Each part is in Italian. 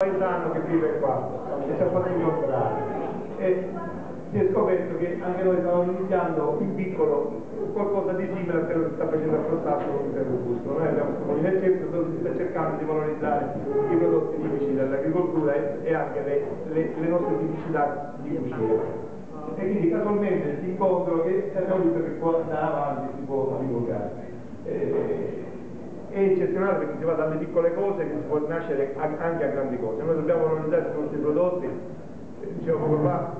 paesano che vive qua e si è fatto incontrare e si è scoperto che anche noi stavamo iniziando in piccolo qualcosa di simile a quello che sta facendo a Frottato con il Busto. Noi abbiamo comune del centro dove si sta cercando di valorizzare i prodotti tipici dell'agricoltura e, e, anche le, le, le, nostre tipicità di cucina. E quindi casualmente si incontro che abbiamo visto che può andare avanti, si può divulgare. È eccezionale perché si va dalle piccole cose che si può nascere anche a grandi cose. Noi dobbiamo valorizzare i nostri prodotti, eh, dicevo poco fa,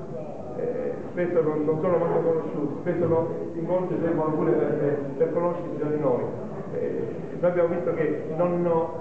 eh, spesso non, non, sono molto conosciuti, spesso no, i molti servono pure per, per conoscersi da di noi. Eh, noi abbiamo visto che non, no,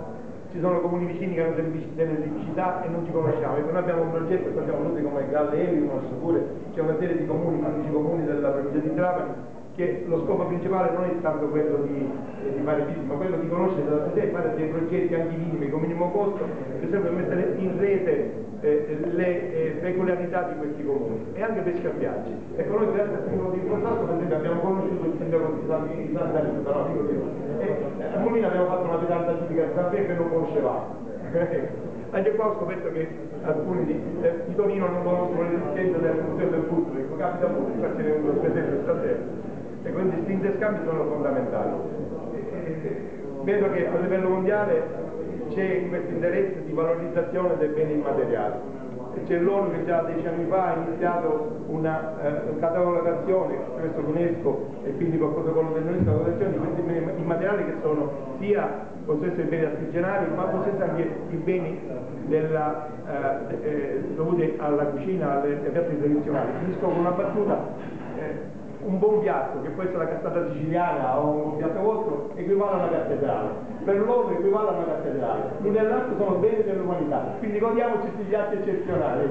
ci sono comuni vicini che hanno delle, tipicità e non ci conosciamo. Ecco, noi abbiamo un progetto abbiamo venuti come Galle Evi, pure, c'è una serie di comuni, 15 comuni della provincia di Trapani, che lo scopo principale non è tanto quello di, eh, di fare business, ma quello di conoscere da sé e fare dei progetti anche minimi con minimo costo, per esempio mettere in rete eh, le eh, peculiarità di questi comuni e anche per scambiarci. Ecco, noi grazie al sindaco di Contatto, per esempio, abbiamo conosciuto il sindaco di San, di San Salito, no, dico io, e eh, a Molina abbiamo fatto una pedata tipica di San che non conoscevamo. Anche qua ho scoperto che alcuni di, eh, di Torino non conoscono l'esistenza del museo del pubblico, capita molto, faccio un esempio stasera e quindi questi interscambi sono fondamentali. Vedo che a livello mondiale c'è questo interesse di valorizzazione dei beni immateriali. C'è l'ONU che già dieci anni fa ha iniziato una eh, catalogazione attraverso l'UNESCO e quindi col protocollo dell'UNESCO di questi beni immateriali che sono sia possono essere beni artigianali ma possono essere anche i beni della, eh, eh, dovuti alla cucina, alle, alle piatti tradizionali. Finisco con una battuta. Un buon piatto, che può essere la cassata siciliana o un piatto vostro, equivale a una cattedrale. Per loro equivale a una cattedrale. L'un e l'altro sono beni dell'umanità, quindi godiamoci questi piatti eccezionali.